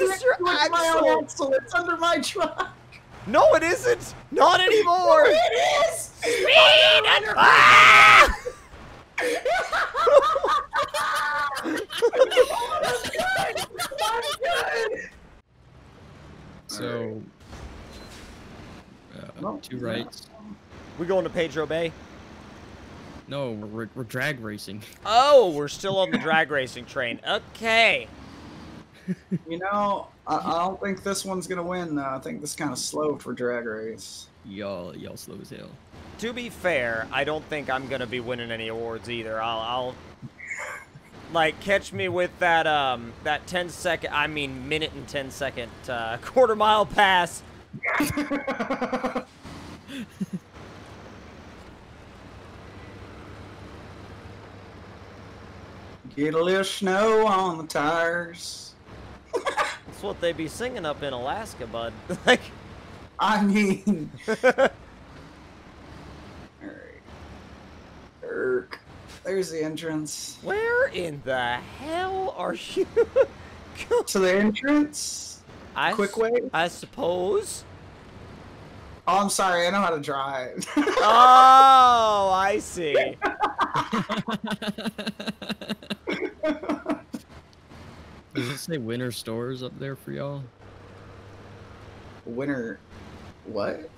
is this your It's my axle? own axle. It's under my truck. No, it isn't. Not anymore. It is. Speed and ah! So, uh, Well, two rights. We going to Pedro Bay? No, we're, we're drag racing. Oh, we're still on the drag racing train. Okay. You know, I, I don't think this one's gonna win. Though. I think this kind of slow for drag race. Y'all, y'all slow as hell. To be fair, I don't think I'm gonna be winning any awards either. I'll, I'll like catch me with that um that 10 second, I mean minute and 10 second uh, quarter mile pass. Get a little snow on the tires. That's what they be singing up in Alaska, bud. like, I mean, alright. Erk. There's the entrance. where in the hell are you? To the entrance. I, Quick way. I suppose. Oh, I'm sorry. I know how to drive. Oh, I see. Does it say winter stores up there for y'all? Winter. What?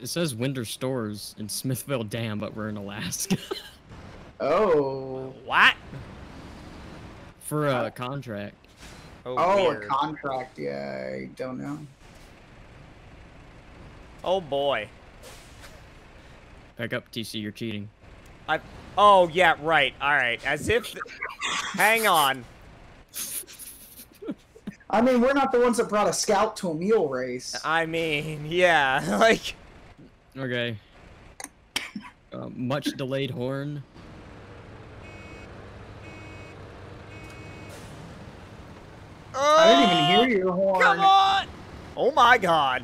It says winter stores in Smithville Dam, but we're in Alaska Oh. What? for a oh. contract. Oh, Oh, a contract. Yeah, I don't know. oh boy. Back up, TC. You're cheating. I. Oh yeah, right. All right. As if. Hang on. I mean, we're not the ones that brought a scout to a mule race. I mean, yeah, like. Okay. Uh, much delayed horn. I didn't even hear your horn. Oh, Come on! Oh my God!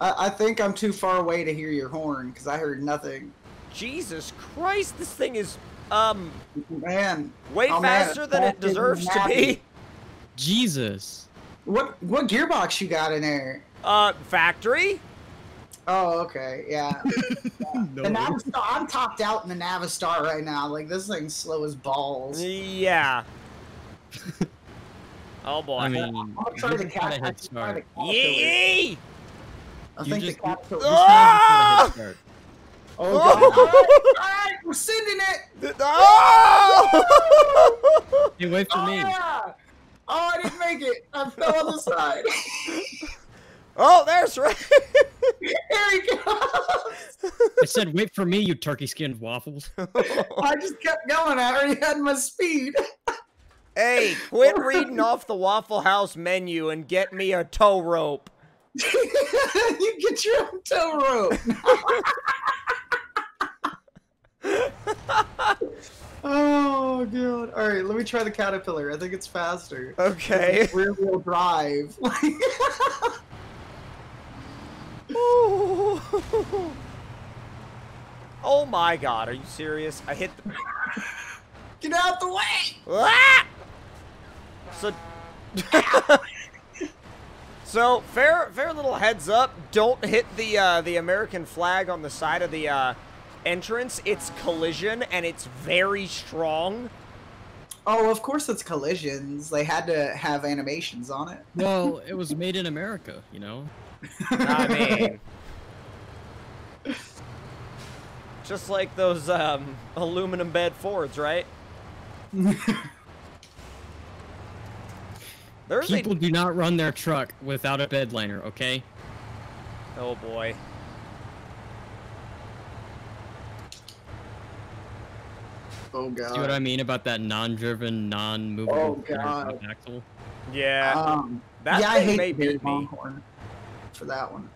I, I think I'm too far away to hear your horn because I heard nothing. Jesus Christ! This thing is um Man, way Oh, man, faster than it faster than deserves to be. Jesus. What what gearbox you got in there? Uh, factory. Oh, okay, yeah. No. The Navistar, I'm topped out in the Navistar right now. Like this thing's slow as balls. Yeah. oh boy. I mean, I'm gonna try you the just got a cat. Head can try the start. Yee! I You think just- the caterpillar. You just got a head start. Oh god! all right, all right, we're sending it. Oh! Hey, wait for Oh me. Yeah! Oh, I didn't make it. I fell on the side. oh, there's right. there he goes. I said, wait for me, you turkey skinned waffles. I just kept going. I already had my speed. hey, quit reading off the Waffle House menu and get me a tow rope. you get your own tow rope. oh god! All right, let me try the caterpillar. I think it's faster. Okay. Rear wheel drive. oh my god, are you serious? I hit the. Get out the way! Ah! So. so fair, fair little heads up. Don't hit the uh, the American flag on the side of the uh, entrance. It's collision and it's very strong. Oh, of course it's collisions. They had to have animations on it. Well, it was made in America, you know? I mean, just like those um, aluminum bed Fords, right? There's People do not run their truck without a bed liner, okay? oh boy. Oh god. See what. I mean about that non-driven, non-movable Oh, God. axle? Yeah, Um, that yeah, I hate may the beat me. For that one.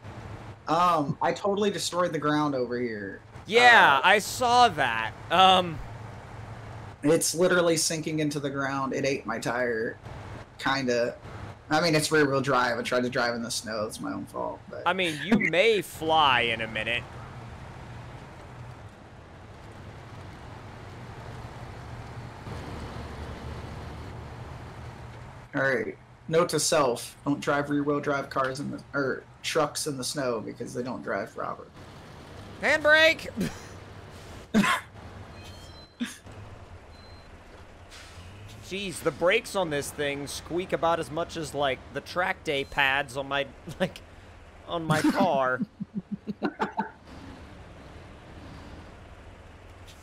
Um, I totally destroyed the ground over here. Yeah, Uh, I saw that. Um, It's literally sinking into the ground. It ate my tire. Kinda. I mean, it's rear wheel drive. I tried to drive in the snow. It's my own fault. But I mean, you may fly in a minute. All right. Note to self: Don't drive rear-wheel drive cars in the or trucks in the snow because they don't drive proper. Handbrake! Jeez, the brakes on this thing squeak about as much as like the track day pads on my like on my car.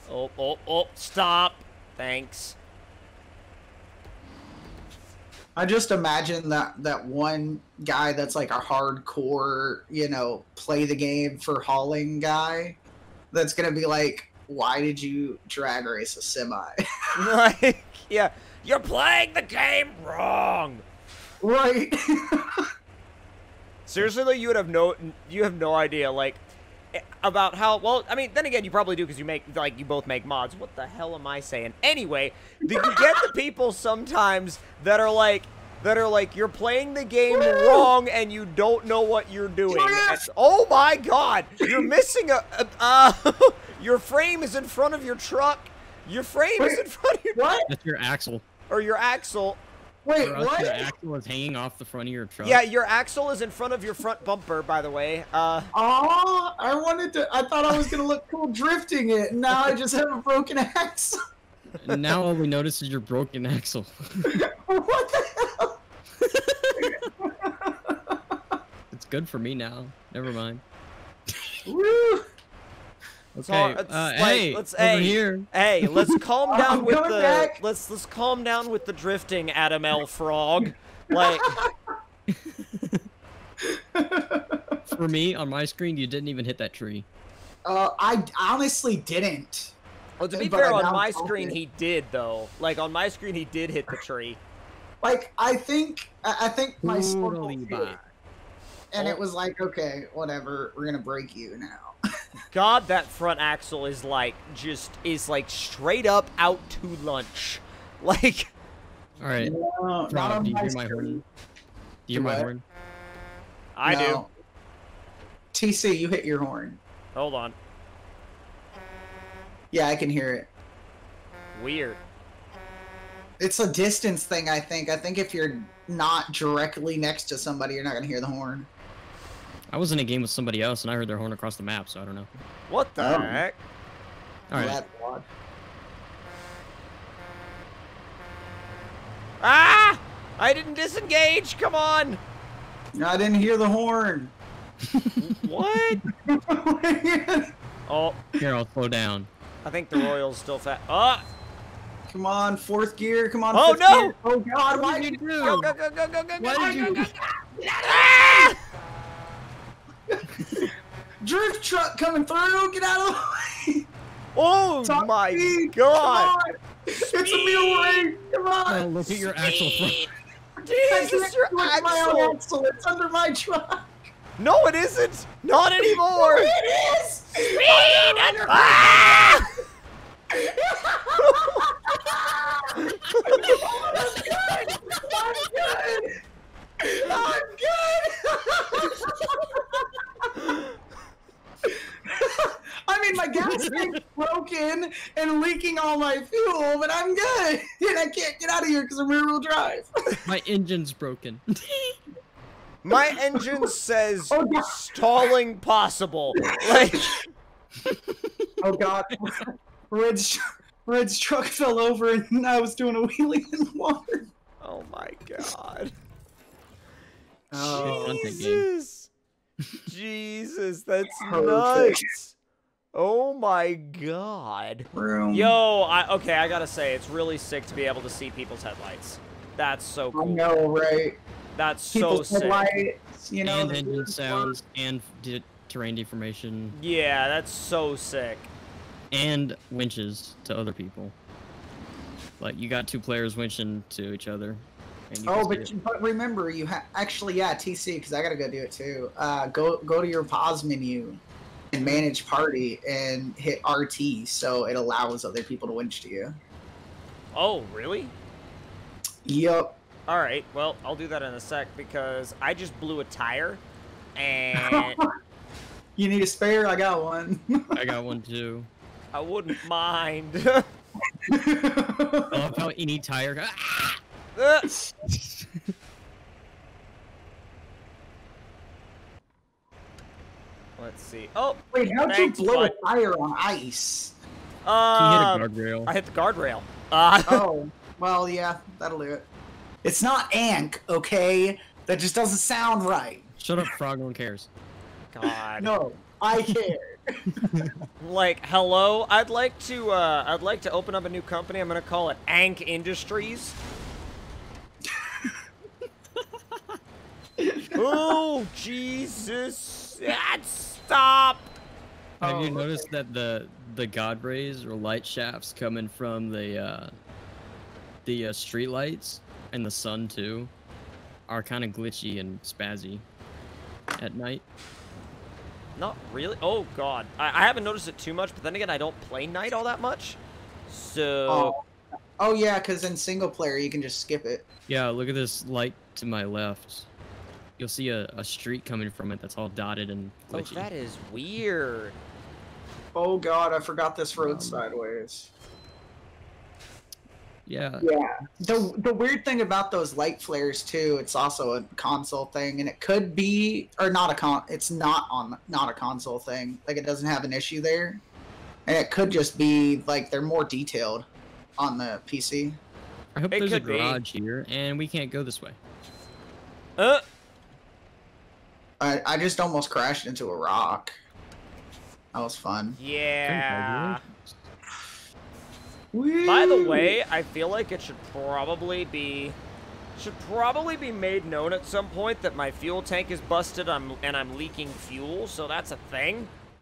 oh, oh, oh, stop. Thanks. I just imagine that that one guy that's like a hardcore, you know, play the game for hauling guy. That's gonna be like, why did you drag race a semi? like, yeah, you're playing the game wrong. right. Seriously, though, you would have no, you have no idea, like, about how. Well, I mean, then again, you probably do because you make, like, you both make mods. What the hell am I saying? Anyway, the, you get the people sometimes that are like, that are like, you're playing the game wrong and you don't know what you're doing. Yes! Oh my God, you're missing a, a uh, your frame is in front of your truck. Your frame is in front of your, what? That's your axle. or your axle. Wait, For us, what? Your axle is hanging off the front of your truck. Yeah, your axle is in front of your front bumper, by the way. Uh, Oh, I wanted to. I thought I was gonna look cool drifting it. and Now I just have a broken axle. And now all we notice is your broken axle. what the hell? It's good for me now. Never mind. Woo! It's Okay. hard- it's uh, like- hey, let's- over hey. here. Hey, let's calm down I'm with the back. let's let's calm down with the drifting, Adam L. Frog. Like, For me, on my screen, you didn't even hit that tree. Uh, I honestly didn't. well, to be But fair, on my screen it. he did though. Like on my screen he did hit the tree. Like, I think, I I think my snorkel Totally hit, and Oh. it was like, okay, whatever, we're gonna break you now. God, that front axle is like just is like straight up out to lunch. Like, All right. No, Rob, do you my hear my horn? Do you hear my horn? I do. TC, you hit your horn. Hold on. Yeah, I can hear it. Weird. It's a distance thing, I think. I think if you're not directly next to somebody, you're not gonna hear the horn. I was in a game with somebody else, and I heard their horn across the map, so I don't know. What the Oh. heck? All right. Ah! I didn't disengage. Come on. No, I didn't hear the horn. What? oh, Here, I'll slow down. I think the Royals still fat. Oh, Come on, fourth gear. Come on. Oh, no! gear. Oh God! Why did did you you? do? go go go go go go Why go did you? go, go, go. Ah! Drift truck coming through! Get out of the way! Oh Top my speed, god! Come on! It's a mule race! Come Oh, on! look at your axle front. I Jesus, your do my own axle! axle. It's under my truck. No, it isn't. Not anymore. It is! Speed! Ah! I'm good! I'm good! mean, my broken and leaking all my fuel, but I'm good. And I can't get out of here because I'm rear wheel drive. My engine's broken. My engine says Oh, stalling possible. Like, Oh god. Red's, Red's truck fell over and I was doing a wheelie in the water. oh my god. Oh. Jesus. Jesus, that's Perfect. nuts. Oh my god. Room. Yo, I okay, I gotta say, it's really sick to be able to see people's headlights. That's so cool. I cool. know, right? That's so People's sick. headlights, you know. and engine sounds, and di- terrain deformation, Yeah, that's so sick. and winches to other people. Like, you got two players winching to each other. Oh, but you, but remember, you ha- actually yeah, TC because I gotta go do it too. Uh, go go to your pause menu and manage party and hit RT so it allows other people to winch to you. Oh, really? Yup. All right. Well, I'll do that in a sec because I just blew a tire, and you need a spare? I got one. I got one too. I wouldn't mind. I love how any tire. Ah! See. Oh, Wait, how'd Thanks, you blow bud. a tire on ice? He hit a um, guardrail. I hit the guardrail. Uh, oh, well, yeah, that'll do it. It's not Ank, okay? That just doesn't sound right. Shut up, Frog. No one cares. God. No, I care. Like, hello. I'd like to. Uh, I'd like to open up a new company. I'm gonna call it Ank Industries. oh Jesus! Ah, stop. Have you Oh, noticed that the the god rays or light shafts coming from the uh, the uh, street lights and the sun too are kind of glitchy and spazzy at night? Not really. Oh God, I, I haven't noticed it too much. But then again, I don't play night all that much. So Oh, oh yeah, because in single player you can just skip it. Yeah, look at this light to my left. You'll see a, a street coming from it that's all dotted and oh, that is weird. Oh god, I forgot this road Um, sideways. yeah, Yeah. The the weird thing about those light flares too, it's also a console thing, and it could be or not a con. It's not on not a console thing. Like it doesn't have an issue there, and it could just be like they're more detailed on the PC. I hope It there's a could be. garage here and we can't go this way. Uh, I I just almost crashed into a rock. That was fun. yeah. By the way, I feel like it should probably be should probably be made known at some point that my fuel tank is busted I'm, and I'm leaking fuel, so that's a thing.